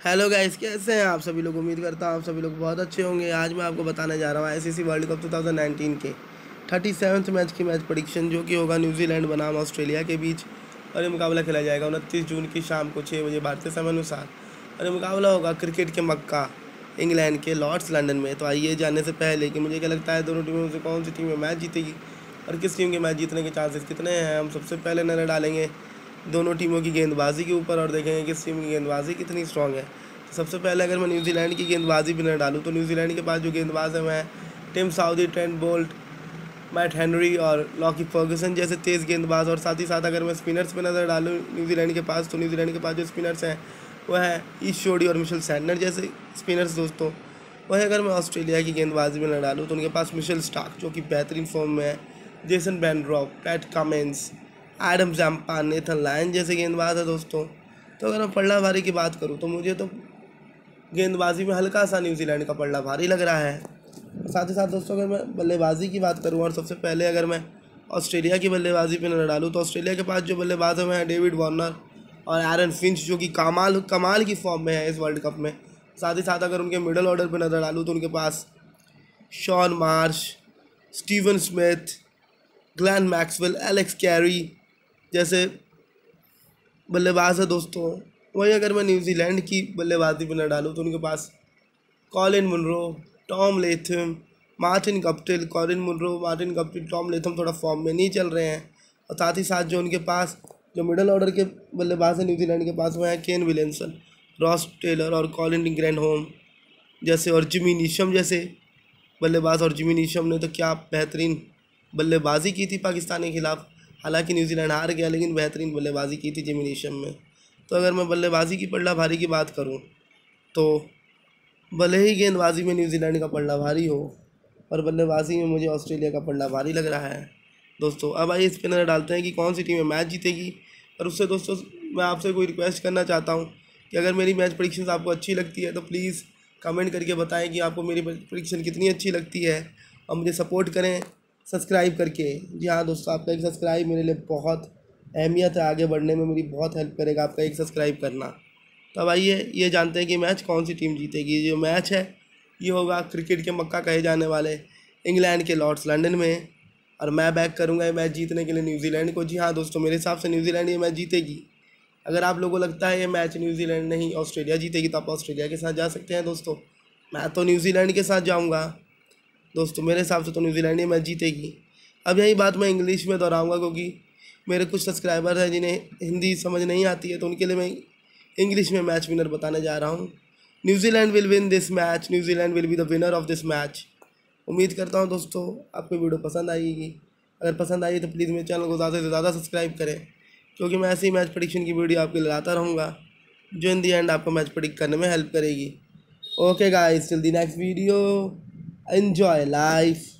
Hello guys कैसे हैं आप सभी लोग? उम्मीद करता हूँ आप सभी लोग बहुत अच्छे होंगे। आज मैं आपको बताने जा रहा हूँ आईसीसी वर्ल्ड कप 2019 के थर्टी सेवन्थ मैच की। मैच प्रडिक्शन जो कि होगा न्यूजीलैंड बनाम ऑस्ट्रेलिया के बीच। और ये मुकाबला खेला जाएगा उनतीस जून की शाम को छः बजे भारतीय समय अनुसार और ये मुकाबला होगा क्रिकेट के मक्का, इंग्लैंड के लॉर्ड्स लंडन में। तो आइए जानने से पहले कि मुझे क्या लगता है दोनों टीमों से कौन सी टीम मैच जीतेगी? और किस टीम के मैच जीतने के चांसेस कितने हैं? हम सबसे पहले नज़र डालेंगे। दोनों टीमों की गेंदबाजी के ऊपर और देखेंगे किस टीम की गेंदबाजी कितनी स्ट्रॉन्ग है। तो सबसे पहले अगर मैं न्यूजीलैंड की गेंदबाजी भी न डालूँ तो न्यूजीलैंड के पास जो गेंदबाज है, मैं Tim Southee, Trent Boult, Matt Henry और लॉकी फर्गसन जैसे तेज़ गेंदबाज और साथ ही साथ अगर मैं स्पिनर्स पर नज़र डालूँ न्यूजीलैंड के पास तो न्यूजीलैंड के पास जो स्पिनर्स हैं वह है ईस्ट शोडी और मिशेल सैंडर जैसे स्पिनर्स दोस्तों। वही अगर मैं ऑस्ट्रेलिया की गेंदबाजी में न डालूँ तो उनके पास मिशेल स्टार्क, जो कि बेहतरीन फॉर्म में है, Jason Behrendorff Pat Cummins Adam Zampa Nathan Lyon जैसे गेंदबाज है दोस्तों। तो अगर मैं पल्ला भारी की बात करूँ तो मुझे तो गेंदबाजी में हल्का सा न्यूजीलैंड का पल्ला भारी लग रहा है। साथ ही साथ दोस्तों, अगर मैं बल्लेबाजी की बात करूँ, और सबसे पहले अगर मैं ऑस्ट्रेलिया की बल्लेबाजी पर नज़र डालूँ तो ऑस्ट्रेलिया के पास जो बल्लेबाज हैं डेविड वार्नर और एरन फिंच जो कि कमाल कमाल की फॉर्म में है इस वर्ल्ड कप में। साथ ही साथ अगर उनके मिडल ऑर्डर पर नज़र डालूँ तो उनके पास Shaun Marsh Steven Smith Glenn Maxwell Alex Carey जैसे बल्लेबाज है दोस्तों, वहीं अगर मैं न्यूजीलैंड की बल्लेबाजी पर न डालूँ तो उनके पास Colin Munro Tom Latham Martin Guptill Colin Munro Martin Guptill Tom Latham थोड़ा फॉर्म में नहीं चल रहे हैं। और साथ ही साथ जो उनके पास, जो मिडल ऑर्डर के बल्लेबाज हैं न्यूजीलैंड के पास, वो हैं केन विलियमसन रॉस टेलर और कॉलिन ग्रैंड होम जैसे और जिमी नीशम जैसे बल्लेबाज। और जिमी नीशम ने तो क्या बेहतरीन बल्लेबाजी की थी पाकिस्तान के खिलाफ। हालाँकि न्यूजीलैंड हार गया, लेकिन बेहतरीन बल्लेबाजी की थी जिमी में। तो अगर मैं बल्लेबाजी की पल्ला भारी की बात करूँ तो भले ही गेंदबाजी में न्यूजीलैंड का पल्ला भारी हो और बल्लेबाजी में मुझे ऑस्ट्रेलिया का पल्ला भारी लग रहा है। दोस्तों, अब आइए इस पर नज़र डालते हैं कि कौन सी टीमें मैच जीतेगी। और उससे दोस्तों, मैं आपसे कोई रिक्वेस्ट करना चाहता हूँ कि अगर मेरी मैच प्रडिक्शन आपको अच्छी लगती है तो प्लीज़ कमेंट करके बताएँ कि आपको मेरी प्रडिक्शन कितनी अच्छी लगती है और मुझे सपोर्ट करें। सब्सक्राइब करके। जी हाँ दोस्तों, आपका एक सब्सक्राइब मेरे लिए बहुत अहमियत है। आगे बढ़ने में मेरी बहुत हेल्प करेगा आपका एक सब्सक्राइब करना। तो अब आइए, ये जानते हैं कि मैच कौन सी टीम जीतेगी। जो मैच है, ये होगा क्रिकेट के मक्का कहे जाने वाले इंग्लैंड के लॉर्ड्स लंदन में। और मैं बैक करूँगा ये मैच जीतने के लिए न्यूजीलैंड को। जी हाँ दोस्तों, मेरे हिसाब से न्यूजीलैंड ये मैच जीतेगी। अगर आप लोगों को लगता है ये मैच न्यूजीलैंड नहीं, ऑस्ट्रेलिया जीतेगी तो आप ऑस्ट्रेलिया के साथ जा सकते हैं दोस्तों। मैं तो न्यूजीलैंड के साथ जाऊँगा। दोस्तों, मेरे हिसाब से तो न्यूजीलैंड ये मैच जीतेगी। अब यही बात मैं इंग्लिश में दोहराऊँगा क्योंकि मेरे कुछ सब्सक्राइबर हैं जिन्हें हिंदी समझ नहीं आती है तो उनके लिए मैं इंग्लिश में मैच विनर बताने जा रहा हूँ। New Zealand will win this match New Zealand will be the winner of this match उम्मीद करता हूँ दोस्तों, आपको वीडियो पसंद आएगी। अगर पसंद आई तो प्लीज़ मेरे चैनल को ज़्यादा से ज़्यादा सब्सक्राइब करें, क्योंकि मैं ऐसी मैच प्रडिक्शन की वीडियो आपके लिए लाता रहूँगा, जो इन दी एंड आपको मैच प्रडिक्ट करने में हेल्प करेगी। Okay guys till the next video enjoy life.